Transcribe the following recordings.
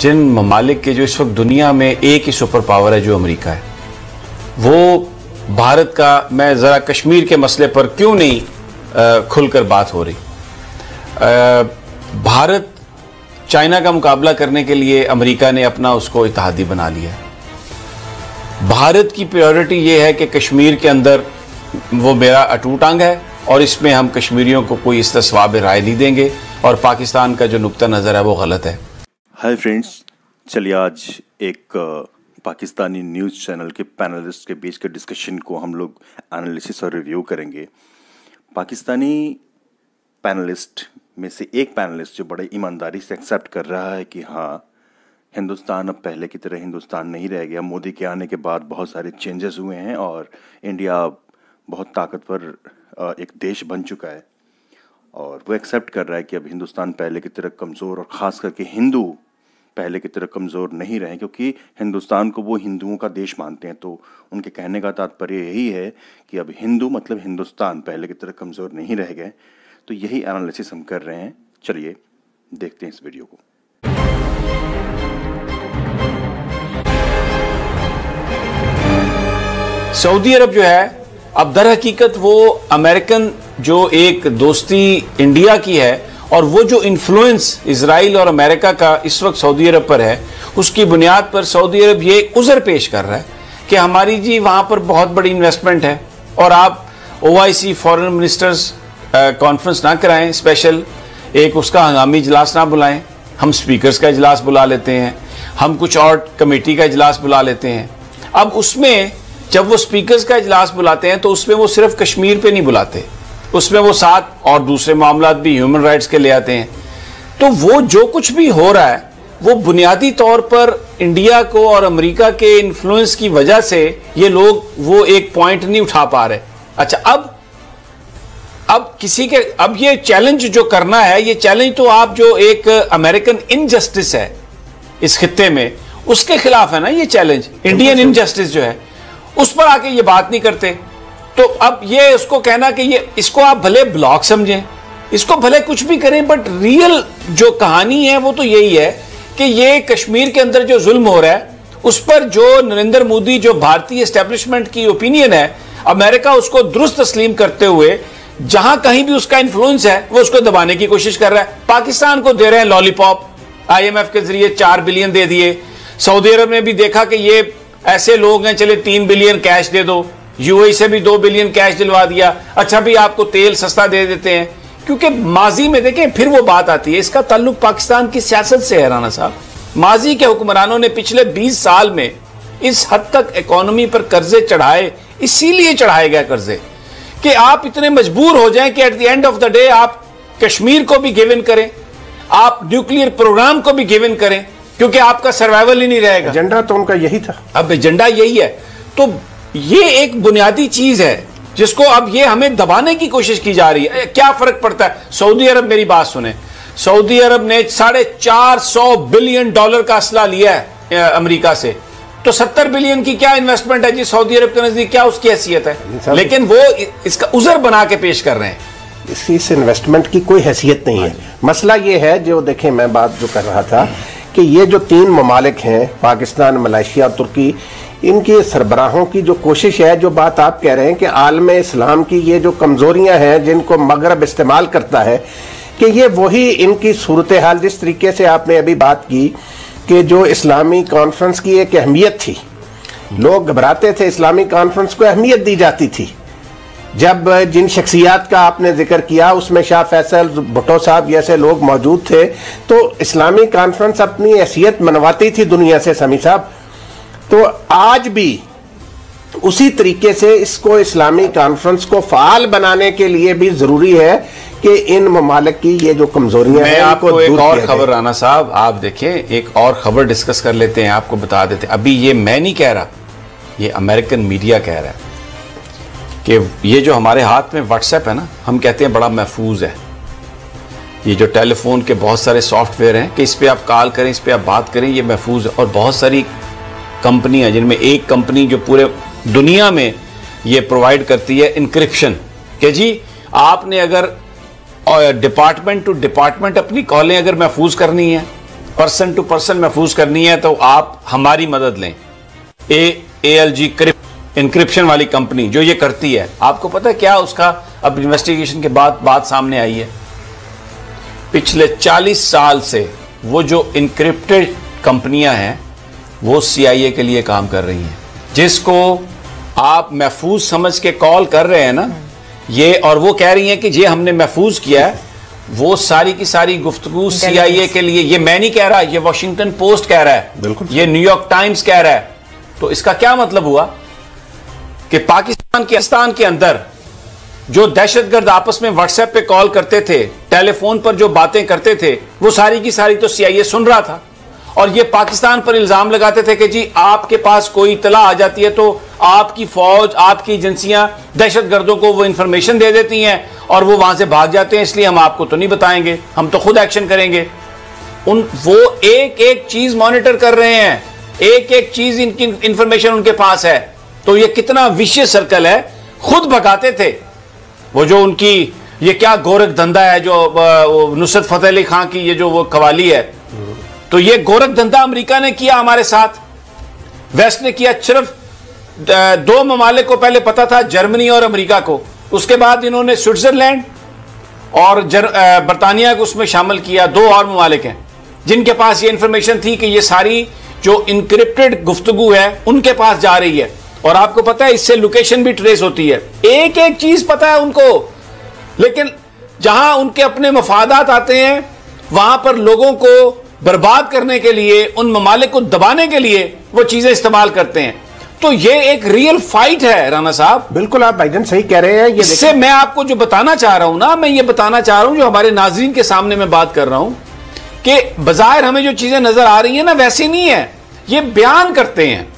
जिन ममालिक के जो इस वक्त दुनिया में एक ही सुपर पावर है जो अमेरिका है वो भारत का मैं ज़रा कश्मीर के मसले पर क्यों नहीं खुलकर बात हो रही? अ, भारत चाइना का मुकाबला करने के लिए अमेरिका ने अपना उसको इतिहादी बना लिया भारत की प्रायोरिटी ये है कि कश्मीर के अंदर वो मेरा अटूट अंग है और इसमें हम कश्मीरियों को कोई इस तस्वाब राय नहीं देंगे और पाकिस्तान का जो नुक्ता नज़र है वो गलत है। हाय फ्रेंड्स चलिए आज एक पाकिस्तानी न्यूज़ चैनल के पैनलिस्ट के बीच के डिस्कशन को हम लोग एनालिसिस और रिव्यू करेंगे। पाकिस्तानी पैनलिस्ट में से एक पैनलिस्ट जो बड़े ईमानदारी से एक्सेप्ट कर रहा है कि हाँ हिंदुस्तान अब पहले की तरह हिंदुस्तान नहीं रह गया। मोदी के आने के बाद बहुत सारे चेंजेस हुए हैं और इंडिया बहुत ताकतवर एक देश बन चुका है। और वो एक्सेप्ट कर रहा है कि अब हिंदुस्तान पहले की तरह कमज़ोर और ख़ास करके हिंदू पहले की तरह कमज़ोर नहीं रहे, क्योंकि हिंदुस्तान को वो हिंदुओं का देश मानते हैं। तो उनके कहने का तात्पर्य यही है कि अब हिंदू मतलब हिंदुस्तान पहले की तरह कमज़ोर नहीं रह गए। तो यही एनालिसिस हम कर रहे हैं। चलिए, देखते हैं इस वीडियो को। सऊदी अरब जो है, अब दर हकीकत वो अमेरिकन जो एक दोस्ती इंडिया की है और वो जो इन्फ्लुएंस इसराइल और अमेरिका का इस वक्त सऊदी अरब पर है, उसकी बुनियाद पर सऊदी अरब ये उज़र पेश कर रहा है कि हमारी जी वहाँ पर बहुत बड़ी इन्वेस्टमेंट है और आप ओ आई सी फॉरन मिनिस्टर्स कॉन्फ्रेंस ना कराएँ स्पेशल एक उसका हंगामी इजलास ना बुलाएँ। हम स्पीकर्स का इजलास बुला लेते हैं, हम कुछ और कमेटी का इजलास बुला लेते हैं। अब उसमें जब वो स्पीकर्स का इजलास बुलाते हैं तो उसमें वो सिर्फ़ कश्मीर पे नहीं बुलाते। उसमें वो साथ और दूसरे मामला भी ह्यूमन राइट्स के ले आते हैं। तो वो जो कुछ भी हो रहा है वो बुनियादी तौर पर इंडिया को और अमेरिका के इन्फ्लुएंस की वजह से ये लोग वो एक पॉइंट नहीं उठा पा रहे। अच्छा अब अब किसी के अब ये चैलेंज जो करना है ये चैलेंज तो आप जो एक अमेरिकन इनजस्टिस है इस खत्ते में उसके खिलाफ है ना ये चैलेंज इंडियन इनजस्टिस जो है उस पर आके ये बात नहीं करते। तो अब ये उसको कहना कि ये, इसको आप भले ब्लॉक समझें, इसको भले कुछ भी करें बट रियल जो कहानी है, वो तो यही है कि ये कश्मीर के अंदर जो जुल्म हो रहा है, उस पर जो नरेंद्र मोदी जो भारतीय एस्टेब्लिशमेंट की ओपिनियन है, अमेरिका उसको दुरुस्त तस्लीम करते हुए, जहाँ कहीं भी उसका इन्फ्लुएंस है, वो उसको दबाने की कोशिश कर रहा है। पाकिस्तान को दे रहे हैं लॉलीपॉप आईएमएफ के ज़रिए चार बिलियन दे दिए। सऊदी अरब ने भी देखा कि ये ऐसे लोग हैं, चले तीन बिलियन कैश दे दो। यूएई से भी दो बिलियन कैश दिलवा दिया। अच्छा भी आपको तेल सस्ता दे देते हैं। क्योंकि माजी में देखें फिर वो बात आती है। इसका ताल्लुक पाकिस्तान की सियासत से है राना साहब। माजी के हुक्मरानों ने पिछले 20 साल में इस हद तक इकोनॉमी पर कर्जे चढ़ाए इसीलिए चढ़ाए गए कर्जे कि आप इतने मजबूर हो जाएँ कि at the end of the day आप कश्मीर को भी गिव इन करें आप न्यूक्लियर प्रोग्राम को भी गिव इन करें क्योंकि आपका सर्वाइवल ही नहीं रहेगा। एजेंडा तो उनका यही था। अब एजेंडा यही है। तो ये एक बुनियादी चीज़ है जिसको अब ये हमें दबाने की कोशिश की जा रही है। क्या फ़र्क पड़ता है? सऊदी अरब मेरी बात सुने। सऊदी अरब ने साढ़े चार सौ बिलियन डॉलर का असला लिया है अमेरिका से। तो सत्तर बिलियन की क्या इन्वेस्टमेंट है जी? सऊदी अरब के नज़दीक क्या उसकी हैसियत है? लेकिन वो इसका उजर बना के पेश कर रहे हैं। इस इस इन्वेस्टमेंट की कोई हैसियत नहीं है। मसला ये है जो देखें मैं बात जो कर रहा था कि ये जो तीन ममालिक हैं पाकिस्तान मलेशिया तुर्की इनके सरबराहों की जो कोशिश है, जो बात आप कह रहे हैं कि आलम इस्लाम की ये जो कमजोरियाँ हैं, जिनको मगरब इस्तेमाल करता है, कि ये वही इनकी सूरत हाल जिस तरीके से आपने अभी बात की कि जो इस्लामी कॉन्फ्रेंस की एक अहमियत थी। लोग घबराते थे, इस्लामी कॉन्फ्रेंस को अहमियत दी जाती थी। जब जिन शख्सियात का आपने ज़िक्र किया, उसमें शाह फैसल, भुट्टो साहब जैसे लोग मौजूद थे तो इस्लामी कॉन्फ्रेंस अपनी हैसियत मनवाती थी दुनिया से समी साहब। तो आज भी उसी तरीके से इसको इस्लामी कॉन्फ्रेंस को फाल बनाने के लिए भी ज़रूरी है कि इन ममालिक की ये जो कमजोरियाँ हैं आपको एक और खबर राना साहब आप देखें एक और खबर डिस्कस कर लेते हैं आपको बता देते हैं। अभी ये मैं नहीं कह रहा ये अमेरिकन मीडिया कह रहा है कि ये जो हमारे हाथ में व्हाट्सएप है ना हम कहते हैं बड़ा महफूज है। ये जो टेलीफोन के बहुत सारे सॉफ्टवेयर हैं कि इस पर आप कॉल करें इस पर आप बात करें ये महफूज है। और बहुत सारी कंपनियाँ जिनमें एक कंपनी जो पूरे दुनिया में ये प्रोवाइड करती है इंक्रिप्शन कि जी, आपने अगर डिपार्टमेंट टू डिपार्टमेंट अपनी कॉलें अगर महफूज करनी है पर्सन टू पर्सन महफूज करनी है तो आप हमारी मदद लें। ए एल जी इंक्रिप्शन वाली कंपनी जो ये करती है, आपको पता है क्या उसका अब इन्वेस्टिगेशन के बाद बात सामने आई है? पिछले 40 साल से वो जो इंक्रिप्टेड कंपनियाँ हैं वो सीआईए के लिए काम कर रही हैं। जिसको आप महफूज समझ के कॉल कर रहे हैं ना ये और वो कह रही हैं कि ये हमने महफूज किया है वो सारी की सारी गुफ्तगु सीआईए के लिए ये मैं नहीं कह रहा ये वॉशिंगटन पोस्ट कह रहा है बिल्कुल। ये न्यूयॉर्क टाइम्स कह रहा है। तो इसका क्या मतलब हुआ कि पाकिस्तान के पाकिस्तान के अंदर जो दहशतगर्द आपस में व्हाट्सएप पे कॉल करते थे टेलीफोन पर जो बातें करते थे वो सारी की सारी तो सीआईए सुन रहा था। और ये पाकिस्तान पर इल्ज़ाम लगाते थे कि जी, आपके पास कोई इतला आ जाती है तो आपकी फौज, आपकी एजेंसियाँ दहशत गर्दों को वो इंफॉर्मेशन दे देती हैं और वो वहाँ से भाग जाते हैं, इसलिए हम आपको तो नहीं बताएँगे, हम तो खुद एक्शन करेंगे। उन, वो एक एक चीज़ मॉनिटर कर रहे हैं, एक एक चीज़ इनकी इंफॉर्मेशन उनके पास है। तो ये कितना विशेष सर्कल है, खुद भगाते थे। वो जो उनकी, ये क्या गोरख धंधा है, जो नुसरत फतेह अली खां की ये जो वो कवाली है तो ये गोरख धंधा अमेरिका ने किया हमारे साथ। वेस्ट ने किया सिर्फ़ दो ममालिक को पहले पता था, जर्मनी और अमेरिका को। उसके बाद इन्होंने स्विट्जरलैंड और बरतानिया को उसमें शामिल किया। दो और ममालिक हैं, जिनके पास ये इंफॉर्मेशन थी कि ये सारी जो इंक्रिप्टेड गुफ्तगु है, उनके पास जा रही है। और आपको पता है, इससे लोकेशन भी ट्रेस होती है। एक एक चीज़ पता है उनको। लेकिन जहाँ उनके अपने मफादात आते हैं, वहाँ पर लोगों को बर्बाद करने के लिए उन ममालिक को दबाने के लिए वो चीज़ें इस्तेमाल करते हैं। तो ये एक रियल फाइट है राना साहब। बिल्कुल आप भाईजन सही कह रहे हैं ये इससे मैं आपको जो बताना चाह रहा हूँ ना मैं ये बताना चाह रहा हूँ जो हमारे नाजरीन के सामने मैं बात कर रहा हूँ कि बाज़ार हमें जो चीज़ें नज़र आ रही है ना वैसी नहीं है। ये बयान करते हैं।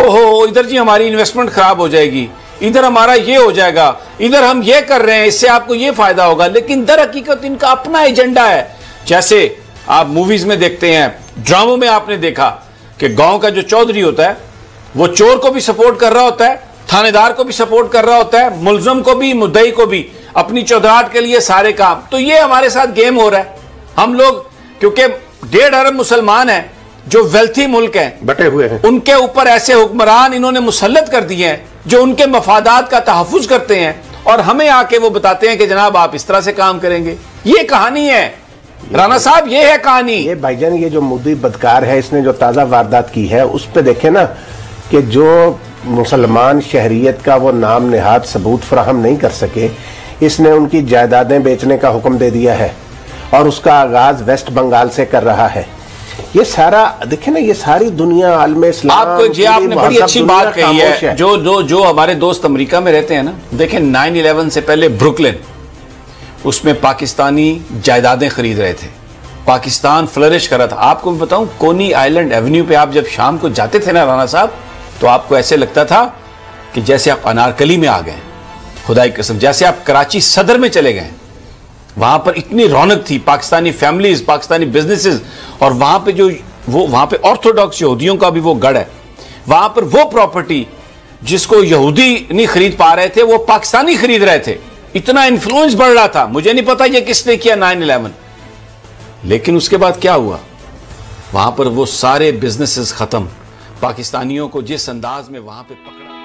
ओहो इधर जी हमारी इन्वेस्टमेंट खराब हो जाएगी इधर हमारा ये हो जाएगा इधर हम ये कर रहे हैं इससे आपको ये फ़ायदा होगा। लेकिन दर हकीकत इनका अपना एजेंडा है। जैसे आप मूवीज़ में देखते हैं ड्रामों में आपने देखा कि गाँव का जो चौधरी होता है वो चोर को भी सपोर्ट कर रहा होता है थानेदार को भी सपोर्ट कर रहा होता है मुलजम को भी मुद्दई को भी अपनी चौधराहट के लिए सारे काम। तो ये हमारे साथ गेम हो रहा है। हम लोग क्योंकि डेढ़ अरब मुसलमान हैं जो वेल्थी मुल्क हैं बटे हुए हैं। उनके ऊपर ऐसे हुक्मरान इन्होंने मुसलत कर दिए हैं जो उनके मफादात का तहफ़ करते हैं और हमें आके वो बताते हैं कि जनाब आप इस तरह से काम करेंगे। ये कहानी है। राना साहब ये है कहानी। ये भाईजान ये जो मोदी बदकार है इसने जो ताज़ा वारदात की है उस पर देखे ना कि जो मुसलमान शहरियत का वो नाम निहाद सबूत फ्राहम नहीं कर सके इसने उनकी जायदादें बेचने का हुक्म दे दिया है और उसका आगाज़ वेस्ट बंगाल से कर रहा है। ये सारा देखे ना ये सारी दुनिया आलम इस्लाम आपको जी आपने बड़ी अच्छी बात कही है, है। जो जो जो हमारे दोस्त अमेरिका में रहते हैं ना देखें नाइन इलेवन से पहले ब्रुकलिन उसमें पाकिस्तानी जायदादें खरीद रहे थे। पाकिस्तान फ्लरिश कर रहा था। आपको मैं बताऊँ, कोनी आइलैंड एवेन्यू पे आप जब शाम को जाते थे ना राना साहब तो आपको ऐसे लगता था कि जैसे आप अनारकली में आ गए। खुदाई कसम, जैसे आप कराची सदर में चले गए। वहाँ पर इतनी रौनक थी, पाकिस्तानी फैमिलीज़, पाकिस्तानी बिजनेसेस, और वहाँ पे जो वो, वहाँ पे ऑर्थोडॉक्स यहूदियों का भी वो गढ़ है। वहाँ पर वो प्रॉपर्टी जिसको यहूदी नहीं खरीद पा रहे थे, वो पाकिस्तानी खरीद रहे थे। इतना इन्फ्लुएंस बढ़ रहा था, मुझे नहीं पता ये किसने किया नाइन इलेवन लेकिन उसके बाद क्या हुआ? वहाँ पर वो सारे बिजनेसेस खत्म। पाकिस्तानियों को जिस अंदाज में वहाँ पे पकड़ा